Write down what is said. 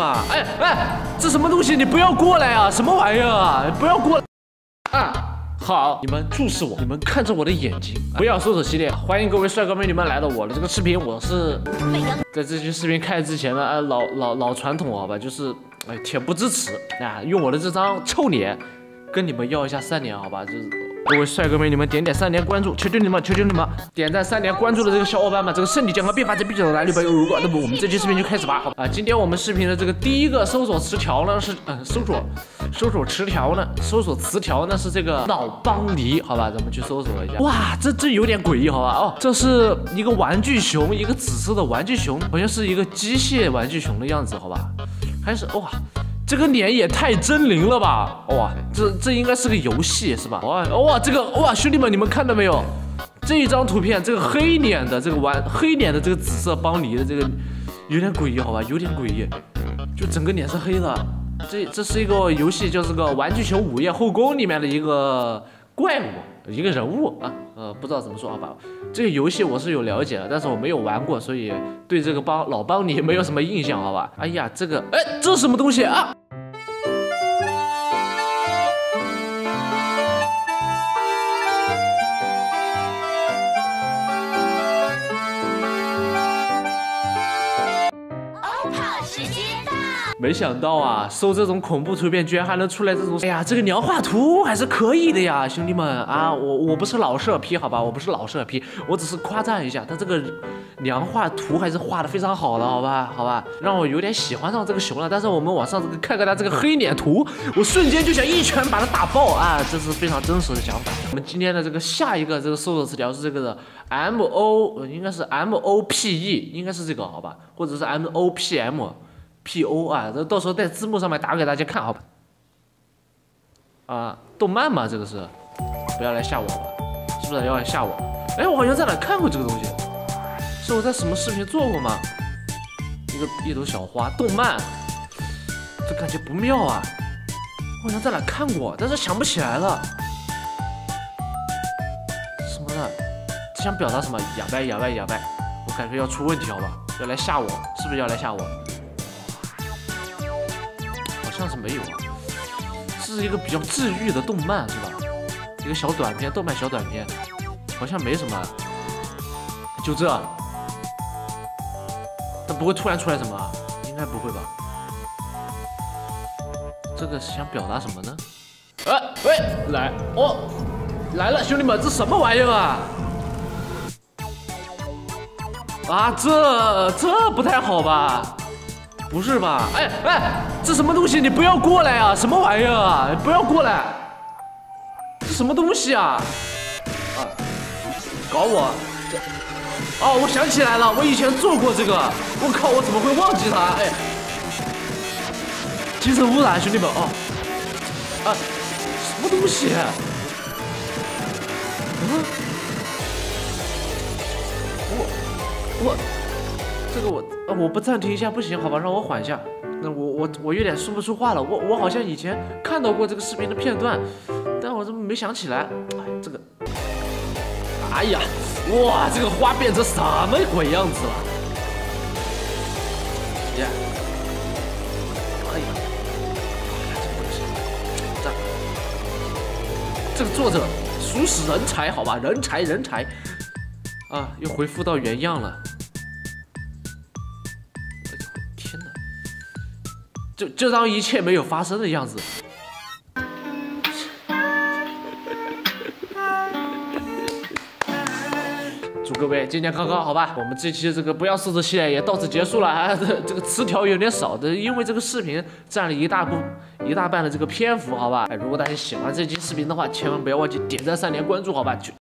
啊！哎哎，这什么东西？你不要过来啊！什么玩意儿啊？不要过来！啊，好，你们注视我，你们看着我的眼睛，不要搜索系列，欢迎各位帅哥美女们来到我的这个视频。我是在这期视频开始之前呢，哎，老老老传统好吧，就是哎，恬不知耻啊，用我的这张臭脸跟你们要一下三连好吧，就是。各位帅哥美女们，点点三连关注，求求你们，求求你们，点赞三连关注的这个小伙伴们，这个身体健康、变化在必走的男女朋友，如果那么我们这期视频就开始吧。好啊，今天我们视频的这个第一个搜索词条呢是，嗯，搜索搜索词条呢，搜索词条呢是这个老邦尼，好吧，咱们去搜索一下。哇，这这有点诡异，好吧？哦，这是一个玩具熊，一个紫色的玩具熊，好像是一个机械玩具熊的样子，好吧？还是哇。这个脸也太狰狞了吧！哇，这这应该是个游戏是吧？哇哇，这个哇，兄弟们，你们看到没有？这一张图片，这个黑脸的这个玩黑脸的这个紫色邦尼的这个有点诡异，好吧？有点诡异，就整个脸是黑的。这这是一个游戏，就是个玩具熊午夜后宫里面的一个怪物。一个人物啊，呃，不知道怎么说好吧。这个游戏我是有了解的，但是我没有玩过，所以对这个邦老邦尼没有什么印象，好吧。哎呀，这个，哎，这是什么东西啊？没想到啊，搜这种恐怖图片居然还能出来这种，哎呀，这个娘画图还是可以的呀，兄弟们啊，我我不是老色批好吧，我不是老色批，我只是夸赞一下，他这个娘画图还是画的非常好的，好吧，好吧，让我有点喜欢上这个熊了。但是我们往上这个看看他这个黑脸图，我瞬间就想一拳把他打爆啊，这是非常真实的想法。我们今天的这个下一个这个搜索词条是这个的 M O，应该是 M O P E，应该是这个好吧，或者是 M O P M。P O 啊，这到时候在字幕上面打给大家看，好吧？啊，动漫嘛，这个是，不要来吓我吧，是不是要来吓我？哎，我好像在哪看过这个东西，是我在什么视频做过吗？一个一朵小花，动漫，这感觉不妙啊！我好像在哪看过，但是想不起来了。什么的？这想表达什么？哑巴哑巴哑巴，我感觉要出问题，好吧？要来吓我，是不是要来吓我？像是没有啊，是一个比较治愈的动漫是吧？一个小短片，动漫小短片，好像没什么，就这，它不会突然出来什么？应该不会吧？这个是想表达什么呢？哎喂，来哦，来了，兄弟们，这什么玩意儿啊？啊，这这不太好吧？不是吧？哎哎，这什么东西？你不要过来啊！什么玩意儿啊？不要过来！这什么东西啊？啊！搞我！哦，我想起来了，我以前做过这个。我靠，我怎么会忘记它？哎，精神污染，兄弟们哦！啊，什么东西？嗯？我我。这个我我不暂停一下不行，好吧，让我缓一下。那我我我有点说不出话了。我我好像以前看到过这个视频的片段，但我怎么没想起来？哎，这个，哎呀，哇，这个花变成什么鬼样子了？耶！哎呀，这个作者属实人才，好吧，人才人才。啊，又恢复到原样了。就就当一切没有发生的样子。祝各位健健康康，好吧？我们这期这个不要设置系列也到此结束了啊！这这个词条有点少的，因为这个视频占了一大部一大半的这个篇幅，好吧？哎，如果大家喜欢这期视频的话，千万不要忘记点赞、三连、关注，好吧？就。